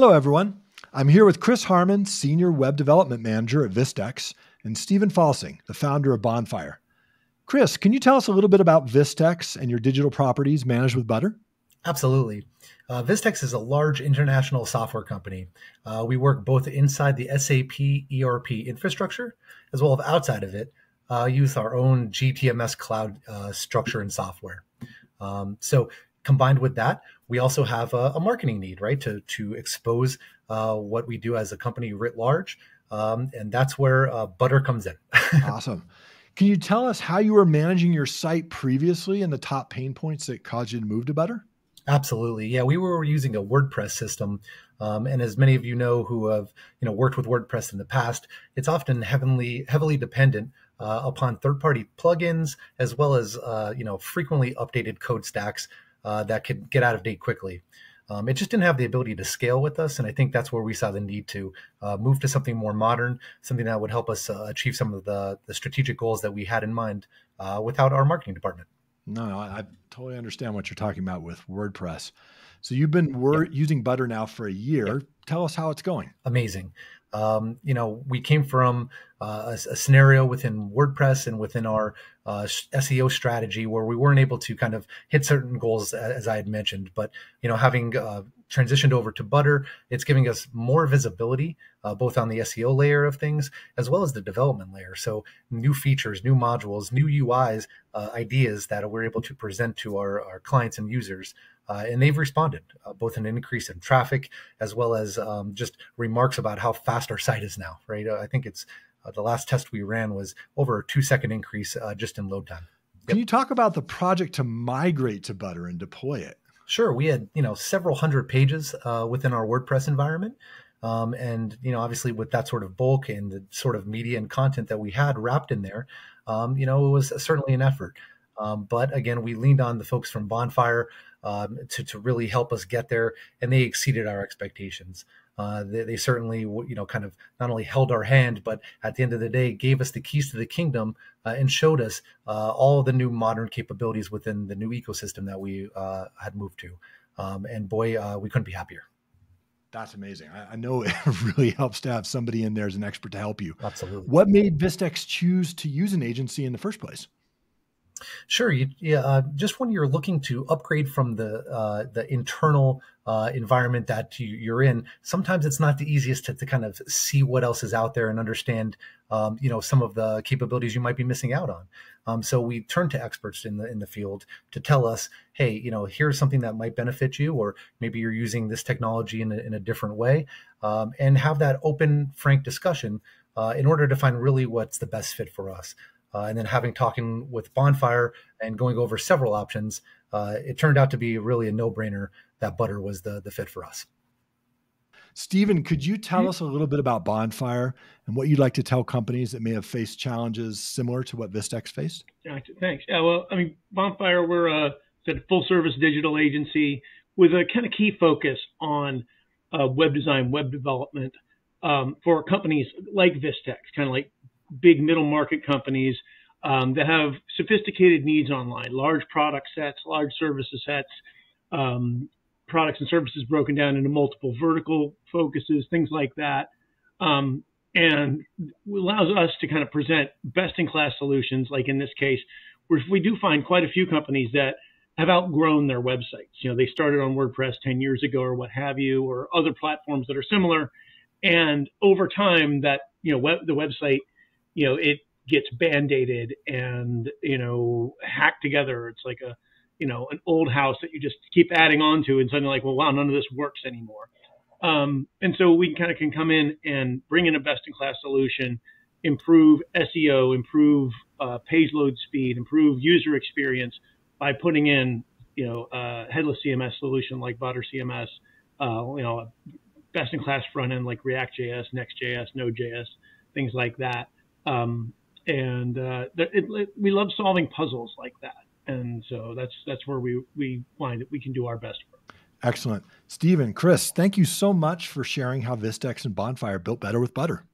Hello, everyone. I'm here with Chris Harmon, Senior Web Development Manager at Vistex, and Stephen Falsing, the founder of Bonfire. Chris, can you tell us a little bit about Vistex and your digital properties managed with Butter? Absolutely. Uh, Vistex is a large international software company. Uh, we work both inside the SAP ERP infrastructure as well as outside of it, uh, use our own GTMS cloud uh, structure and software. Um, so combined with that, we also have a, a marketing need, right, to to expose uh, what we do as a company writ large, um, and that's where uh, Butter comes in. awesome. Can you tell us how you were managing your site previously and the top pain points that caused you to move to Butter? Absolutely, yeah. We were using a WordPress system, um, and as many of you know who have you know worked with WordPress in the past, it's often heavily heavily dependent uh, upon third-party plugins as well as uh, you know frequently updated code stacks uh, that could get out of date quickly. Um, it just didn't have the ability to scale with us, and I think that's where we saw the need to uh, move to something more modern, something that would help us uh, achieve some of the, the strategic goals that we had in mind uh, without our marketing department. No, no, I, I, totally understand what you're talking about with WordPress. So you've been wor- yep. using Butter now for a year. Yep. Tell us how it's going. Amazing. Um, you know, we came from uh, a, a, scenario within WordPress and within our uh, SEO strategy where we weren't able to kind of hit certain goals, as I had mentioned. But you know, having uh, transitioned over to Butter, it's giving us more visibility, uh, both on the SEO layer of things as well as the development layer. So, new features, new modules, new UIs, uh, ideas that we're able to present to our, our clients and users uh, and they've responded, uh, both an increase in traffic as well as um, just remarks about how fast our site is now. Right, uh, I think it's uh, the last test we ran was over a two second increase uh, just in load time. Yep. Can you talk about the project to migrate to Butter and deploy it? Sure, we had you know several hundred pages uh, within our WordPress environment. Um, and you know, obviously, with that sort of bulk and the sort of media and content that we had wrapped in there, um, you know, it was certainly an effort. Um, but again, we leaned on the folks from Bonfire um, to, to really help us get there, and they exceeded our expectations. Uh, they, they, certainly, you know, kind of not only held our hand, but at the end of the day, gave us the keys to the kingdom uh, and showed us uh, all the new modern capabilities within the new ecosystem that we uh, had moved to. Um, and boy, uh, we couldn't be happier. That's amazing. I, I, know it really helps to have somebody in there as an expert to help you. Absolutely. What made Vistex choose to use an agency in the first place? Sure. You, yeah. Uh, just when you're looking to upgrade from the uh, the internal uh, environment that you, are in, sometimes it's not the easiest to, to, kind of see what else is out there and understand, um, you know, some of the capabilities you might be missing out on. Um, so we turn to experts in the in the field to tell us, hey, you know, here's something that might benefit you, or maybe you're using this technology in a, in a different way, um, and have that open, frank discussion uh, in order to find really what's the best fit for us. Uh, and then having talking with Bonfire and going over several options, uh, it turned out to be really a no-brainer that Butter was the the fit for us. Stephen, could you tell mm-hmm. us a little bit about Bonfire and what you'd like to tell companies that may have faced challenges similar to what Vistex faced? Gotcha. Thanks. Yeah, well, I mean, Bonfire, we're a full service digital agency with a kind of key focus on uh, web design, web development um, for companies like Vistex, kind of like big middle market companies um, that have sophisticated needs online, large product sets, large services sets, um, products and services broken down into multiple vertical focuses, things like that. Um, and allows us to kind of present best in class solutions, like in this case, where we do find quite a few companies that have outgrown their websites. You know, they started on WordPress 10 years ago or what have you, or other platforms that are similar. And over time, that, you know, web, the website you know, it gets band-aided and, you know, hacked together. It's like a, you know, an old house that you just keep adding on to and suddenly like, well, wow, none of this works anymore. Um, and so we kind of can come in and bring in a best-in-class solution, improve SEO, improve uh, page load speed, improve user experience by putting in, you know, a headless CMS solution like Butter CMS, uh, you know, best-in-class front end like React.js, Next.js, Node.js, things like that. Um, and uh, it, it, we love solving puzzles like that. And so that's that's where we we find that we can do our best work. Excellent, Stephen, Chris, thank you so much for sharing how Vistex and Bonfire built better with butter.